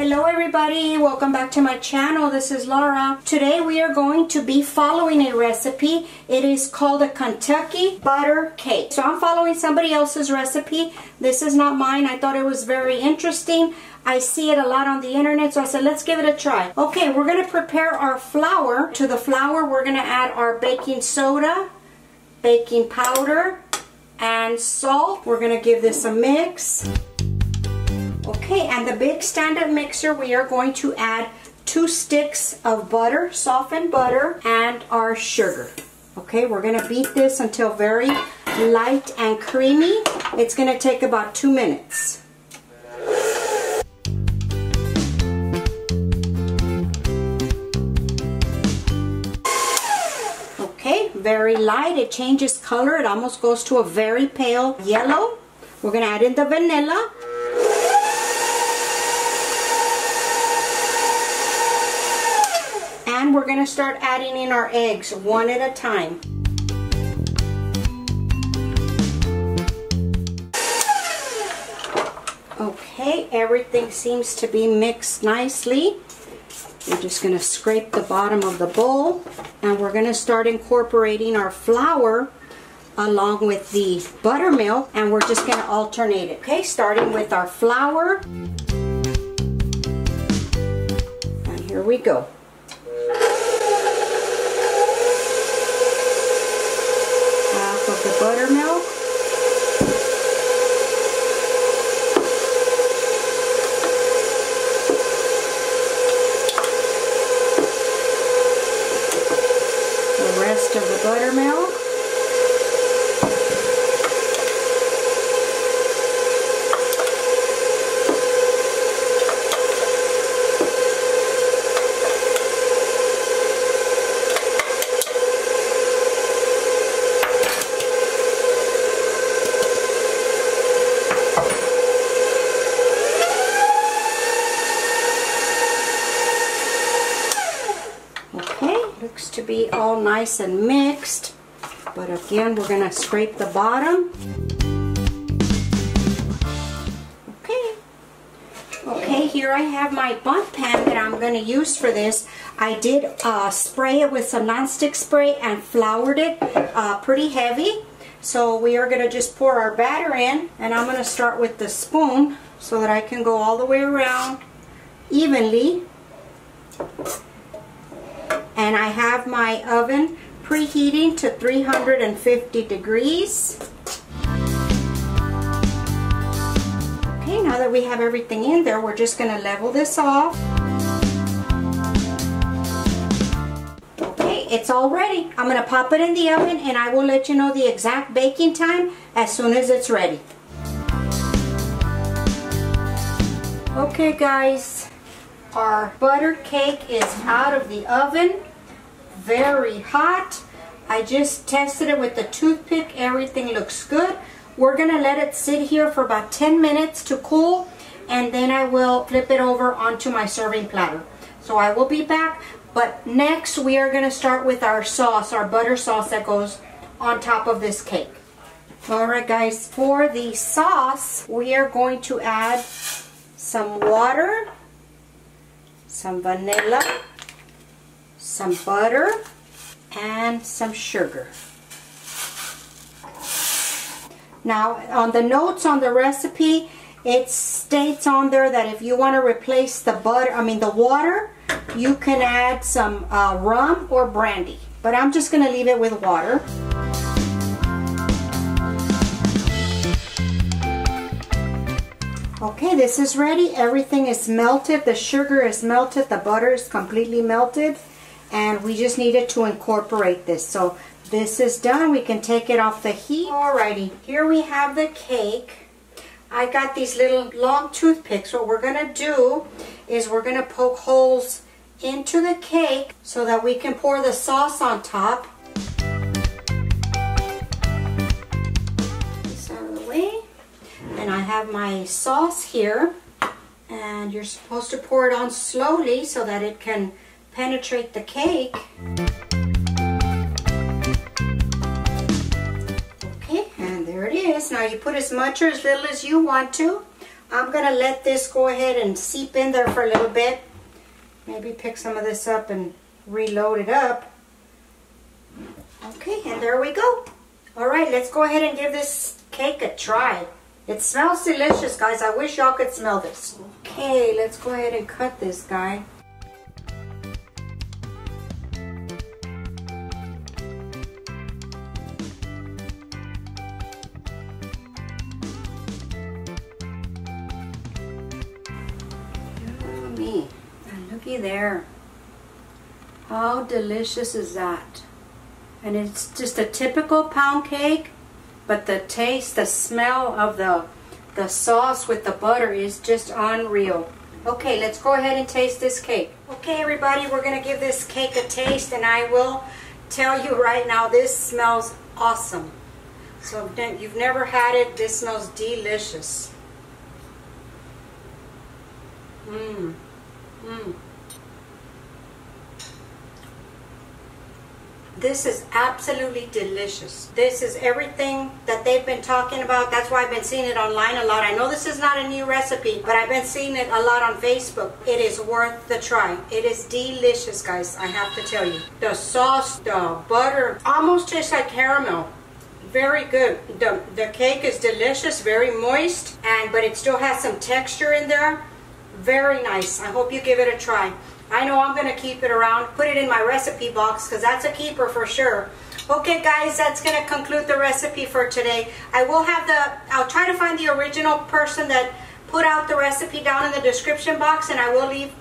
Hello everybody, welcome back to my channel. This is Laura. Today we are going to be following a recipe. It is called a Kentucky butter cake. So I'm following somebody else's recipe. This is not mine. I thought it was very interesting. I see it a lot on the internet, so I said, let's give it a try. Okay, we're gonna prepare our flour. To the flour, we're gonna add our baking soda, baking powder, and salt. We're gonna give this a mix. Okay, and the big stand-up mixer, we are going to add two sticks of butter, softened butter, and our sugar. Okay, we're gonna beat this until very light and creamy. It's gonna take about two minutes. Okay, very light. It changes color. It almost goes to a very pale yellow. We're gonna add in the vanilla. And we're going to start adding in our eggs one at a time. Okay, everything seems to be mixed nicely. We're just going to scrape the bottom of the bowl and we're going to start incorporating our flour along with the buttermilk and we're just going to alternate it. Okay, starting with our flour. And here we go. Half of the buttermilk. The rest of the buttermilk. Okay, looks to be all nice and mixed. But again, we're going to scrape the bottom. Okay. Okay, here I have my Bundt pan that I'm going to use for this. I did uh, spray it with some nonstick spray and floured it uh, pretty heavy. So we are going to just pour our batter in and I'm going to start with the spoon so that I can go all the way around evenly and I have my oven preheating to 350 degrees. Okay, now that we have everything in there, we're just going to level this off. Okay, it's all ready. I'm going to pop it in the oven and I will let you know the exact baking time as soon as it's ready. Okay guys, our butter cake is out of the oven very hot. I just tested it with the toothpick. Everything looks good. We're going to let it sit here for about 10 minutes to cool and then I will flip it over onto my serving platter. So I will be back. But next we are going to start with our sauce, our butter sauce that goes on top of this cake. Alright guys, for the sauce we are going to add some water, some vanilla, some butter, and some sugar. Now, on the notes on the recipe, it states on there that if you want to replace the butter, I mean the water, you can add some uh, rum or brandy. But I'm just going to leave it with water. Okay, this is ready. Everything is melted. The sugar is melted. The butter is completely melted. And we just needed to incorporate this. So this is done. We can take it off the heat. Alrighty, here we have the cake. I got these little long toothpicks. What we're to do is we're to poke holes into the cake so that we can pour the sauce on top. This out of the way. And I have my sauce here. And you're supposed to pour it on slowly so that it can penetrate the cake. Okay, and there it is. Now you put as much or as little as you want to. I'm gonna let this go ahead and seep in there for a little bit. Maybe pick some of this up and reload it up. Okay, and there we go. All right, let's go ahead and give this cake a try. It smells delicious, guys. I wish y'all could smell this. Okay, let's go ahead and cut this guy. There. How delicious is that? And it's just a typical pound cake, but the taste, the smell of the, the sauce with the butter is just unreal. Okay, let's go ahead and taste this cake. Okay, everybody, we're going to give this cake a taste, and I will tell you right now, this smells awesome. So if you've never had it, this smells delicious. Mmm. Mmm. This is absolutely delicious. This is everything that they've been talking about. That's why I've been seeing it online a lot. I know this is not a new recipe, but I've been seeing it a lot on Facebook. It is worth the try. It is delicious, guys, I have to tell you. The sauce, the butter, almost tastes like caramel very good. The, the cake is delicious, very moist, and but it still has some texture in there. Very nice. I hope you give it a try. I know I'm going to keep it around, put it in my recipe box because that's a keeper for sure. Okay guys, that's going to conclude the recipe for today. I will have the, I'll try to find the original person that put out the recipe down in the description box and I will leave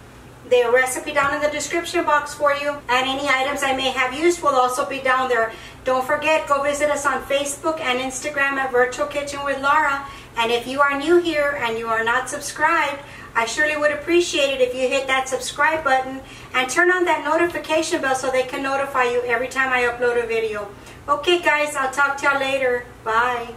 the recipe down in the description box for you and any items I may have used will also be down there. Don't forget, go visit us on Facebook and Instagram at Virtual Kitchen with Laura. And if you are new here and you are not subscribed, I surely would appreciate it if you hit that subscribe button and turn on that notification bell so they can notify you every time I upload a video. Okay guys, I'll talk to y'all later. Bye.